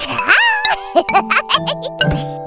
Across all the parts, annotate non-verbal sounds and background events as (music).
Chà. (laughs)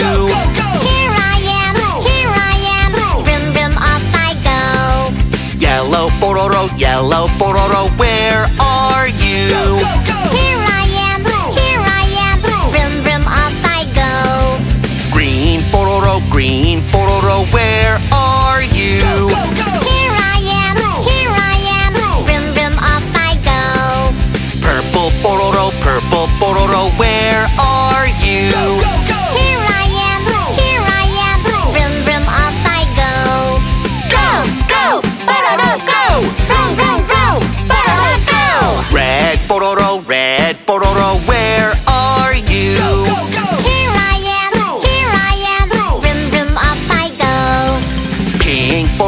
Here I am, here I am, vroom vroom up I go. Yellow Pororo, Yellow Pororo, where are you? Here I am, here I am, vroom vroom up I go. Green Pororo, Green Pororo,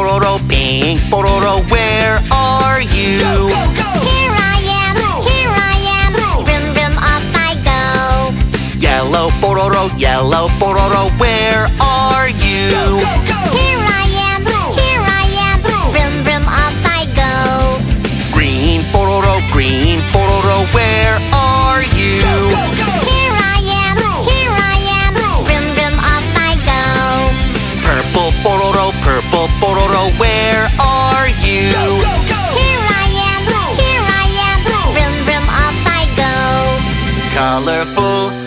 Pororo, Pink Pororo, where are you? Here I am, here I am, vroom vroom up I go. Yellow Pororo, Yellow Pororo, where are you? Here I am, Pororo, where are you? Here I am, here I am, vroom vroom up I go. Colorful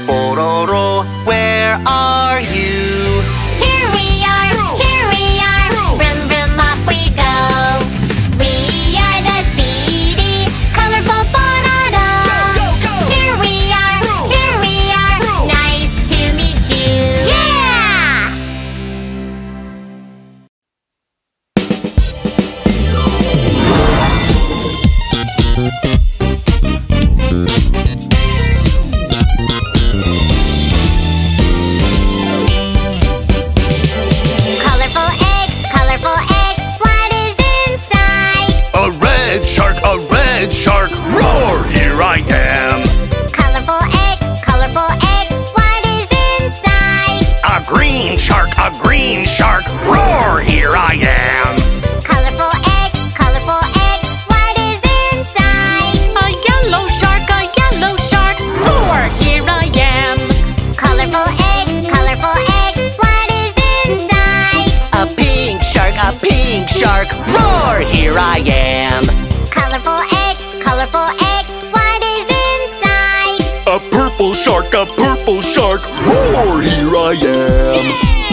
shark, a purple shark. Roar, here I am.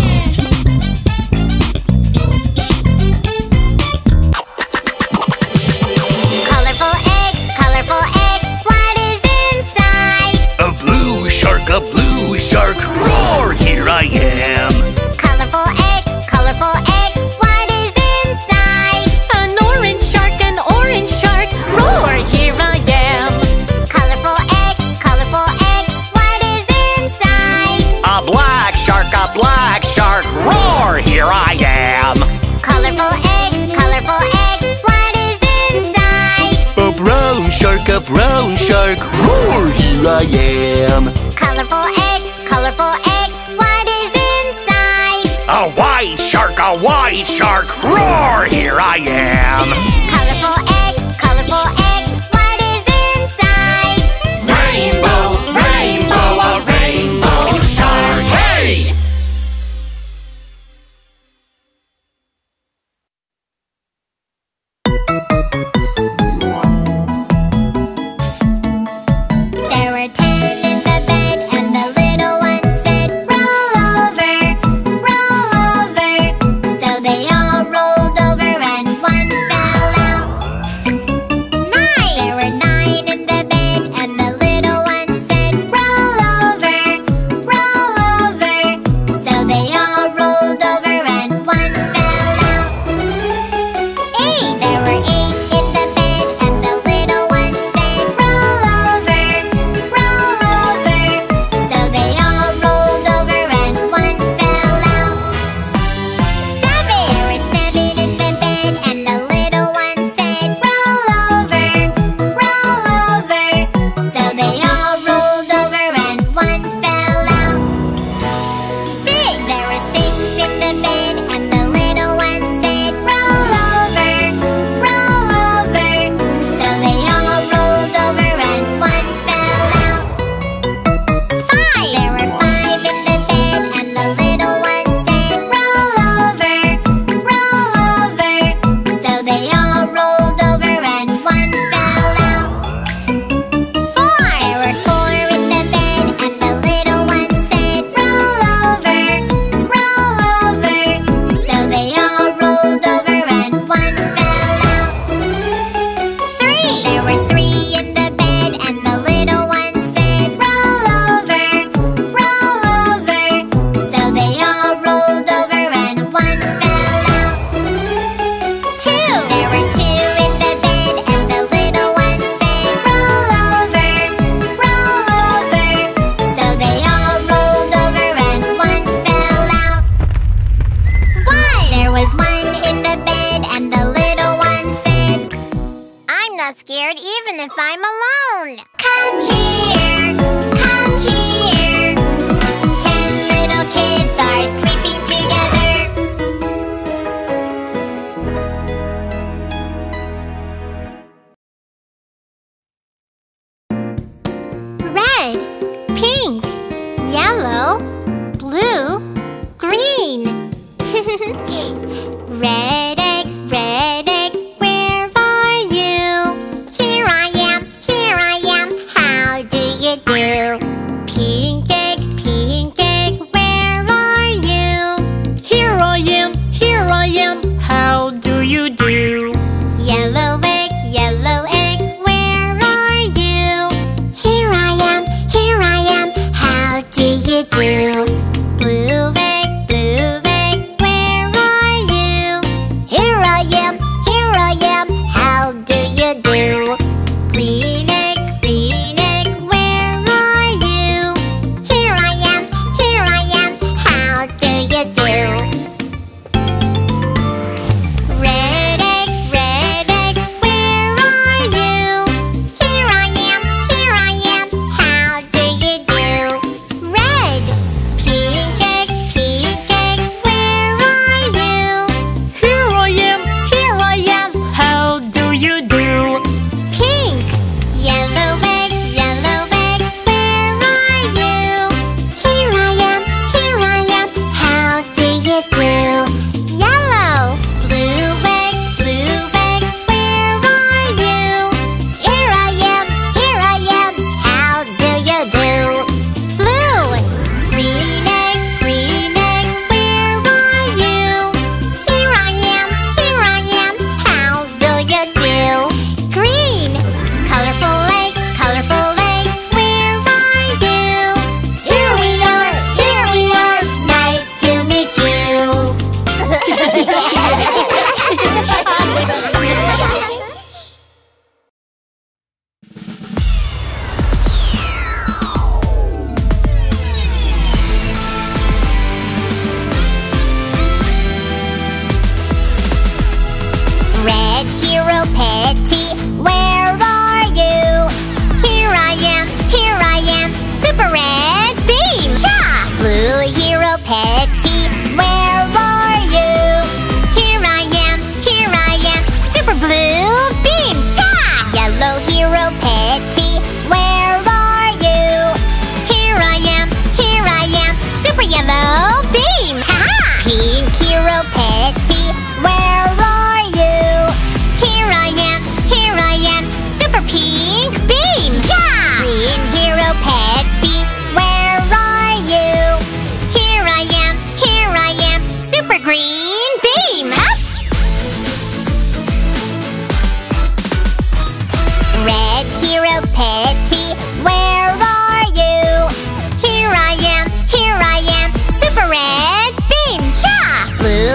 a white shark. Roar, here I am.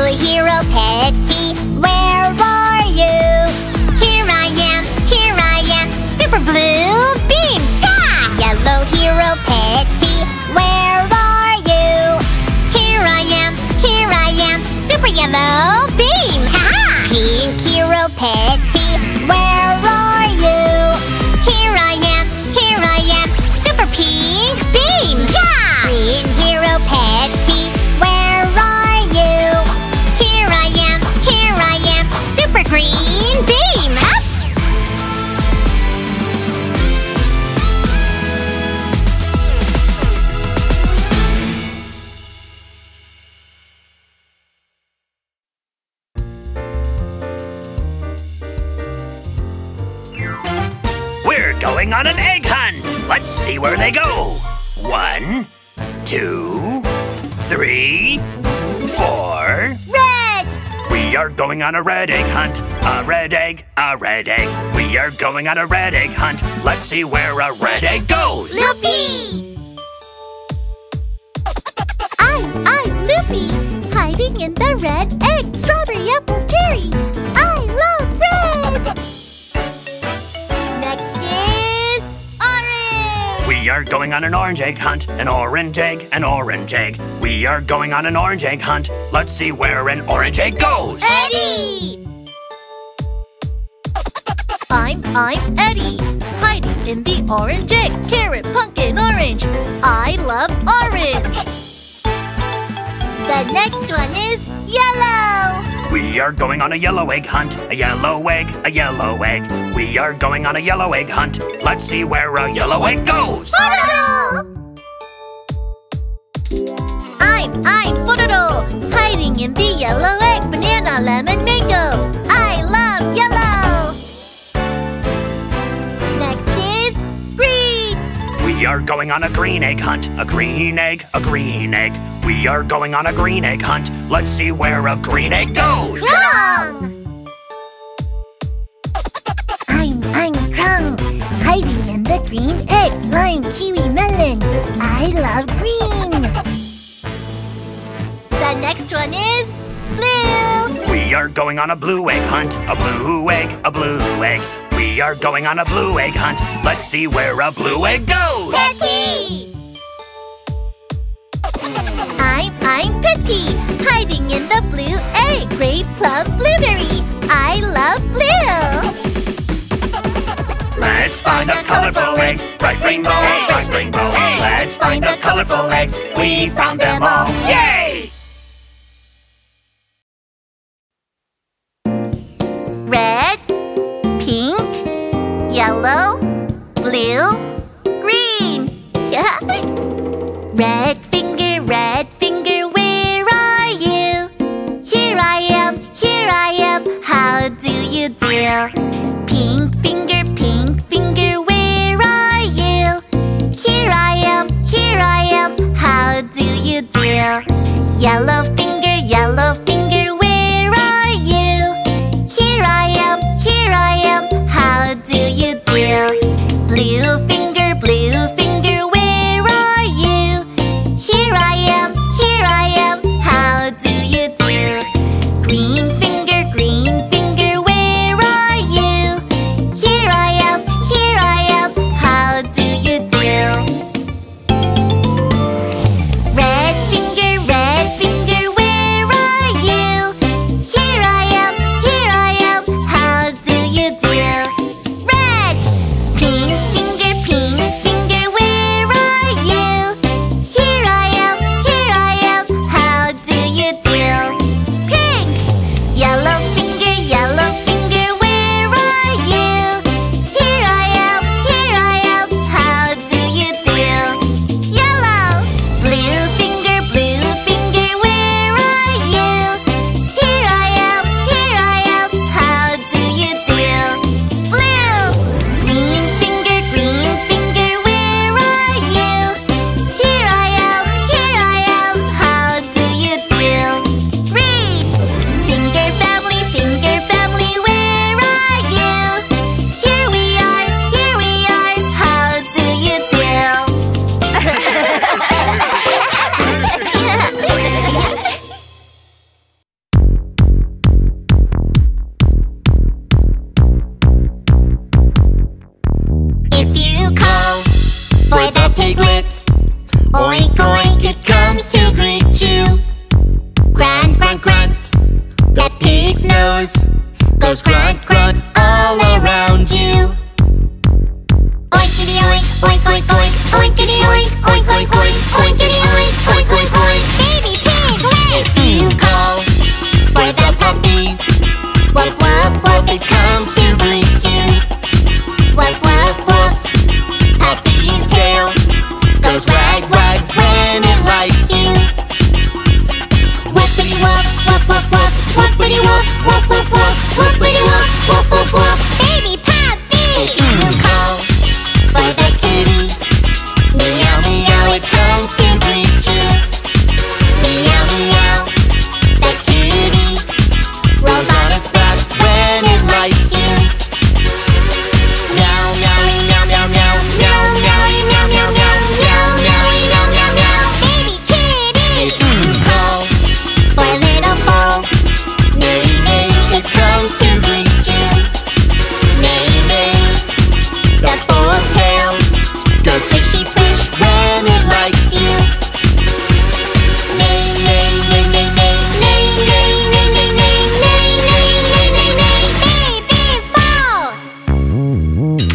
Blue hero Petty, three, four. Red! We are going on a red egg hunt. A red egg, a red egg. We are going on a red egg hunt. Let's see where a red egg goes. Loopy! I'm, I'm Loopy, hiding in the red egg, strawberry, apple, cherry. Are going on an orange egg hunt. An orange egg, an orange egg. We are going on an orange egg hunt. Let's see where an orange egg goes. Eddie! I'm, I'm Eddie, hiding in the orange egg, carrot, pumpkin, orange. I love orange. The next one is yellow! We are going on a yellow egg hunt. A yellow egg, a yellow egg. We are going on a yellow egg hunt. Let's see where a yellow egg goes. I'm, I'm Pororo, hiding in the yellow egg, banana, lemon, mango. I love yellow. Are going on a green egg hunt. A green egg, a green egg. We are going on a green egg hunt. Let's see where a green egg goes. Crong! I'm, I'm Crong, hiding in the green egg, lime, kiwi, melon. I love green. The next one is blue! We are going on a blue egg hunt. A blue egg, a blue egg. We are going on a blue egg hunt. Let's see where a blue egg goes. Petty! I'm, I'm Petty, hiding in the blue egg, grape, plum, blueberry. I love blue. Let's find the colorful eggs. Bright rainbow, bright rainbow. Let's find the colorful eggs. We found them all. Yay! Yellow, blue, green. (laughs) red finger, red finger, where are you? Here I am, here I am, how do you do? Pink finger, pink finger, where are you? Here I am, here I am, how do you do? Yellow finger, yellow finger, finger, blue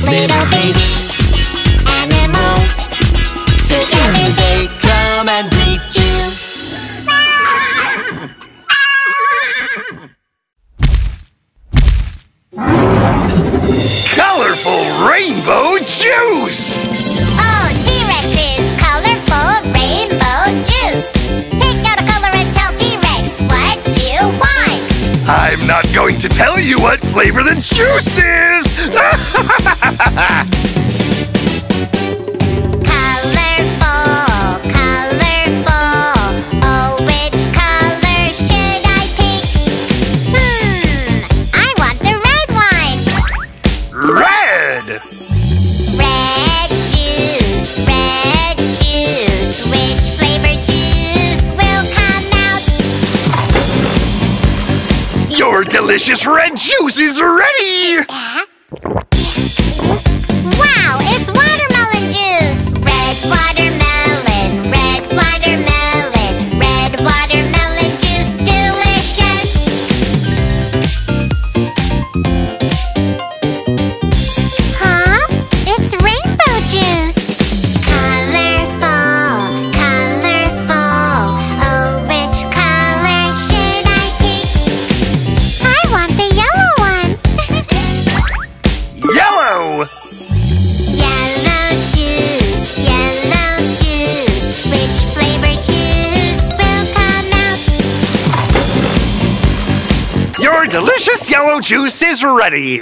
little big animals together. They come and flavor than juices. (laughs) delicious red juice is ready! juice is ready.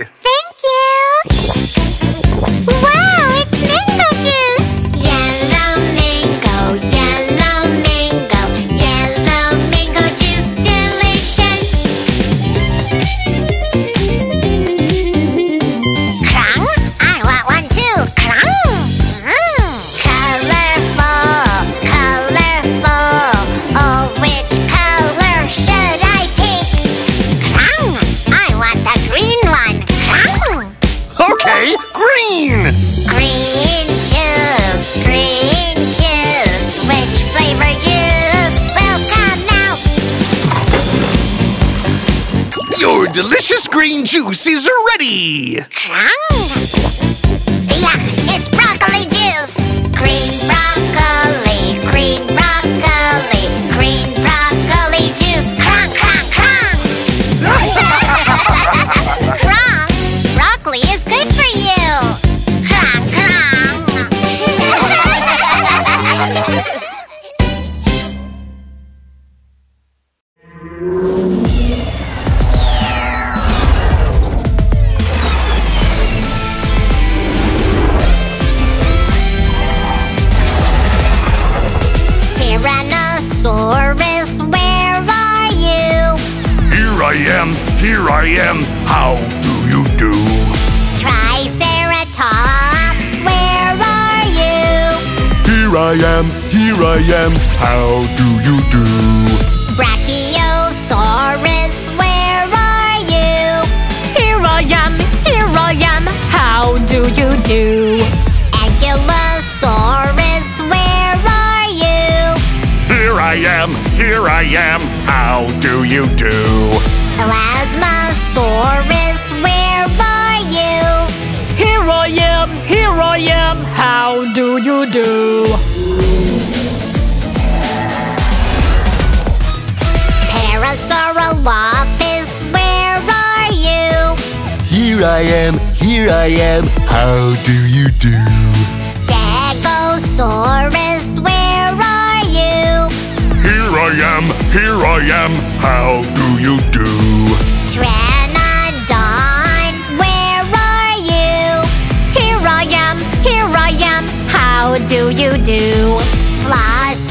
do. Here I am, here I am. How do you do? Stegosaurus, where are you? Here I am, here I am. How do you do? Pteranodon, where are you? Here I am, here I am. How do you do? Velociraptor,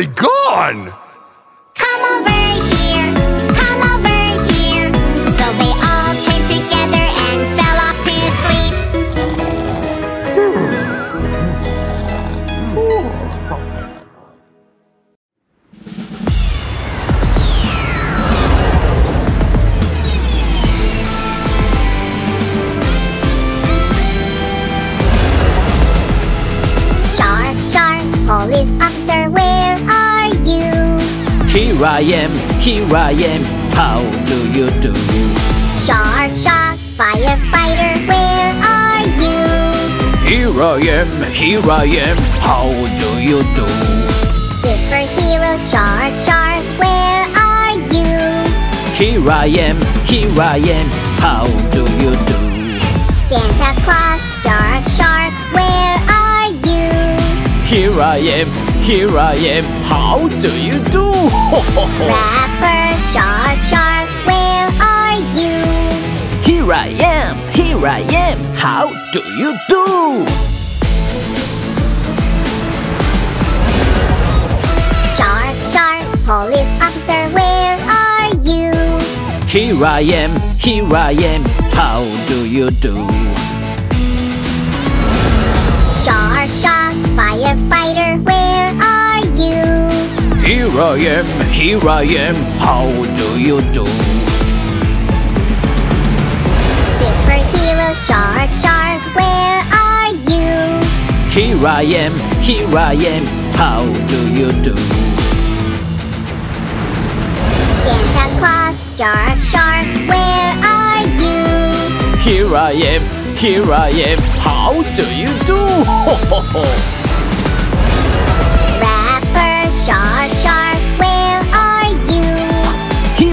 Where have am, here I am. How do you do? Shark, shark, firefighter, where are you? Here I am, here I am. How do you do? Superhero, shark, shark, where are you? Here I am, here I am. How do you do? Santa Claus, shark, shark, where are you? Here I am, here I am. How do you do? (laughs) Ho, ho, ho. Rapper, shark, shark, where are you? Here I am, here I am. How do you do? Shark, shark, police officer, where are you? Here I am, here I am. How do you do? Shark, shark, firefighter, where? Here I am, here I am. How do you do? Superhero, shark, shark, where are you? Here I am, here I am. How do you do? Santa Claus, shark, shark, where are you? Here I am, here I am. How do you do? Ho, ho, ho.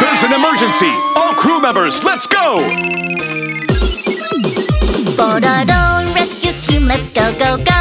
There's an emergency! All crew members, let's go! Borderone rescue team, let's go, go, go!